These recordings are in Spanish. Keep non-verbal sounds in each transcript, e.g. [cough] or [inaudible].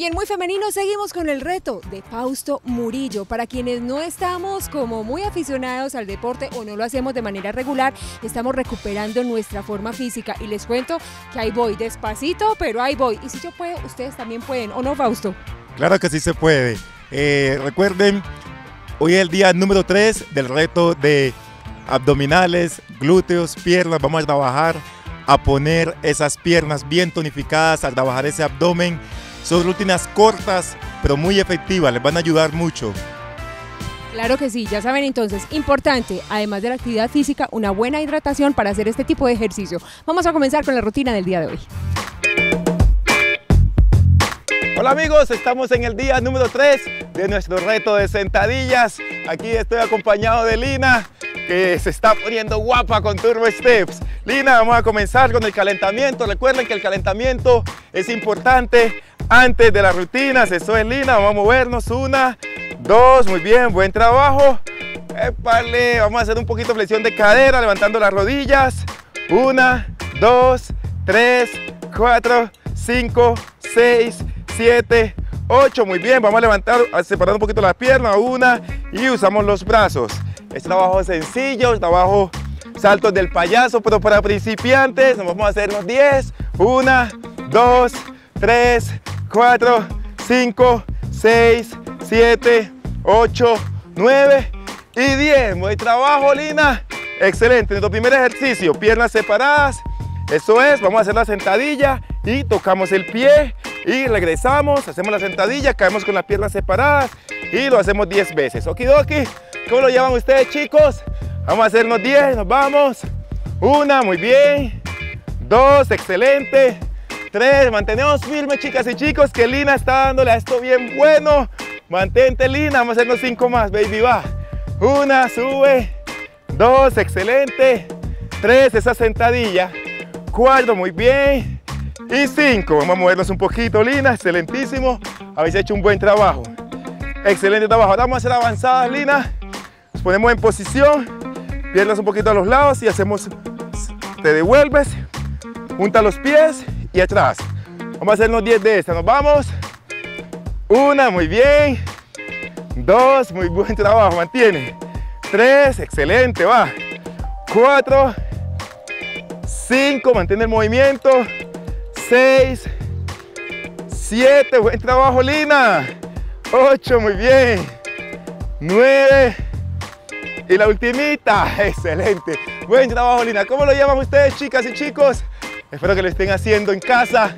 Y en Muy Femenino seguimos con el reto de Fausto Murillo. Para quienes no estamos como muy aficionados al deporte o no lo hacemos de manera regular, estamos recuperando nuestra forma física. Y les cuento que ahí voy, despacito, pero ahí voy. Y si yo puedo, ustedes también pueden, ¿o no, Fausto? Claro que sí se puede. Eh, recuerden, hoy es el día número 3 del reto de abdominales, glúteos, piernas. Vamos a trabajar a poner esas piernas bien tonificadas, a trabajar ese abdomen. Son rutinas cortas, pero muy efectivas, les van a ayudar mucho. Claro que sí, ya saben entonces, importante, además de la actividad física, una buena hidratación para hacer este tipo de ejercicio. Vamos a comenzar con la rutina del día de hoy. Hola amigos, estamos en el día número 3 de nuestro reto de sentadillas. Aquí estoy acompañado de Lina, que se está poniendo guapa con Turbo Steps. Lina, vamos a comenzar con el calentamiento. Recuerden que el calentamiento es importante antes de las rutinas. Eso es Lina, vamos a movernos. Una, dos, muy bien, buen trabajo. Épale, vamos a hacer un poquito flexión de cadera, levantando las rodillas. Una, dos, tres, cuatro, cinco, seis, 7, 8, muy bien, vamos a levantar, separando un poquito las piernas, una, y usamos los brazos. Es trabajo sencillo, trabajo saltos del payaso, pero para principiantes, vamos a hacer los 10, 1, 2, 3, 4, 5, 6, 7, 8, 9 y 10. Buen trabajo, Lina. Excelente. Nuestro primer ejercicio, piernas separadas. Eso es, vamos a hacer la sentadilla y tocamos el pie y regresamos, hacemos la sentadilla, caemos con las piernas separadas y lo hacemos 10 veces. Okidoki, ¿cómo lo llevan ustedes chicos? Vamos a hacernos 10, nos vamos. Una, muy bien. Dos, excelente. Tres, mantenemos firme chicas y chicos, que Lina está dándole a esto bien bueno. Mantente Lina, vamos a hacernos cinco más, baby, va. Una, sube. Dos, excelente. Tres, esa sentadilla. Cuatro, muy bien. Y cinco, vamos a movernos un poquito, Lina, excelentísimo. Habéis hecho un buen trabajo. Excelente trabajo. Ahora vamos a hacer avanzadas, Lina. Nos ponemos en posición, piernas un poquito a los lados y hacemos, te devuelves, junta los pies y atrás. Vamos a hacernos 10 de estas. Nos vamos. Una, muy bien. Dos, muy buen [laughs] trabajo, mantiene. Tres, excelente, va. Cuatro, cinco, mantiene el movimiento. 6, 7, buen trabajo Lina, 8, muy bien, 9 y la ultimita, [laughs] excelente, buen trabajo Lina. ¿Cómo lo llaman ustedes chicas y chicos? Espero que lo estén haciendo en casa,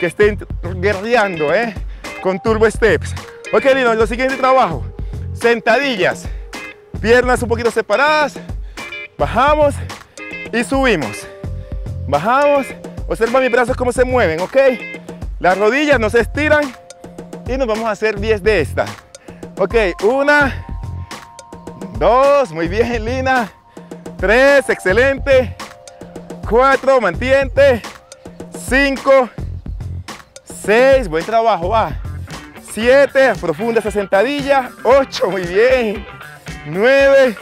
que estén guerreando ¿eh? con Turbo Steps. Ok Lina, lo siguiente trabajo, sentadillas, piernas un poquito separadas, bajamos y subimos, bajamos Observa mis brazos cómo se mueven, ¿ok? Las rodillas no se estiran y nos vamos a hacer 10 de estas. Ok, una, dos, muy bien, Lina. Tres, excelente. Cuatro, mantiente. Cinco, seis, buen trabajo, va. Siete, profunda esa sentadilla. Ocho, muy bien. Nueve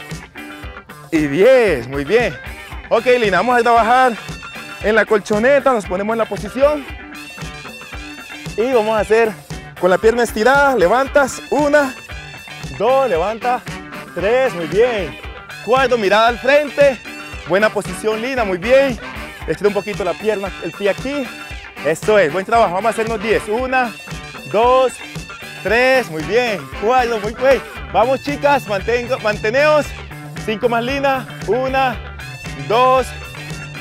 y diez, muy bien. Ok, Lina, vamos a trabajar en la colchoneta, nos ponemos en la posición y vamos a hacer con la pierna estirada, levantas, una, dos, levanta, tres, muy bien, cuatro, mirada al frente, buena posición Lina, muy bien, estira un poquito la pierna, el pie aquí, esto es, buen trabajo, vamos a hacernos 10, una, dos, tres, muy bien, cuatro, muy bien, vamos chicas, mantengo, manteneos, cinco más Lina, una, dos,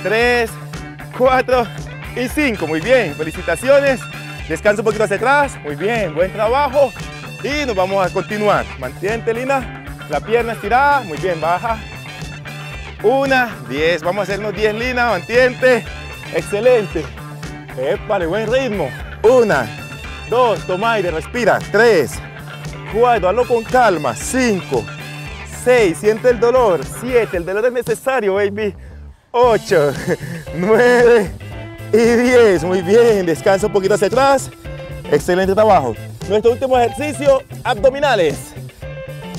tres, 4 y 5. Muy bien, felicitaciones. Descansa un poquito hacia atrás. Muy bien, buen trabajo. Y nos vamos a continuar. Mantente, Lina. La pierna estirada. Muy bien, baja. Una, 10. Vamos a hacernos 10, Lina. Mantente. Excelente. Épale, buen ritmo. Una, dos, toma aire, respira. Tres, cuatro, hazlo con calma. Cinco, seis, siente el dolor. Siete, el dolor es necesario, baby. 8, 9 [laughs] y 10. Muy bien, descansa un poquito hacia atrás. Excelente trabajo. Nuestro último ejercicio, abdominales.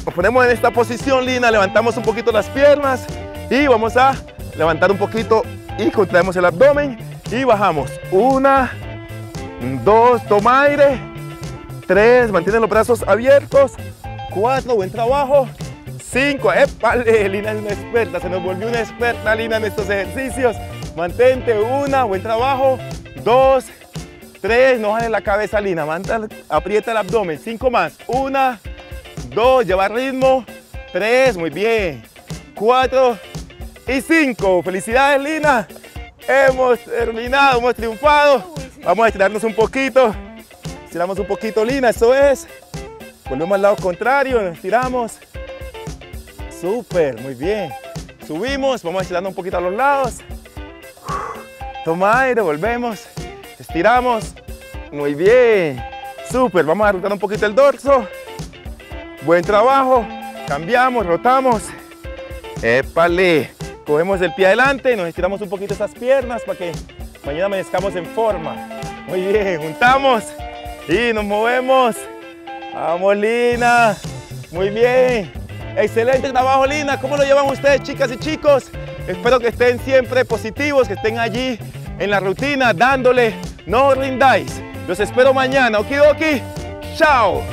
Nos ponemos en esta posición, Lina, levantamos un poquito las piernas y vamos a levantar un poquito y contraemos el abdomen y bajamos. Una, dos, toma aire. Tres, mantiene los brazos abiertos. Cuatro, buen trabajo. Cinco, épale, Lina es una experta, se nos volvió una experta Lina en estos ejercicios. Mantente, una, buen trabajo. Dos, tres, no jale la cabeza Lina, aprieta el abdomen. Cinco más, una, dos, lleva ritmo. Tres, muy bien. Cuatro y cinco. Felicidades Lina. Hemos terminado, hemos triunfado. Vamos a estirarnos un poquito. Estiramos un poquito, Lina, eso es. Volvemos al lado contrario, estiramos. Súper, muy bien. Subimos, vamos estirando un poquito a los lados. Toma aire, volvemos. Estiramos. Muy bien. Súper, vamos a rotar un poquito el dorso. Buen trabajo. Cambiamos, rotamos. Épale. Cogemos el pie adelante, nos estiramos un poquito esas piernas para que mañana amanezcamos en forma. Muy bien, juntamos y nos movemos. Vamos, Lina. Muy bien. Excelente trabajo, Lina. ¿Cómo lo llevan ustedes, chicas y chicos? Espero que estén siempre positivos, que estén allí en la rutina, dándole. No rindáis. Los espero mañana. Okidoki. Chao.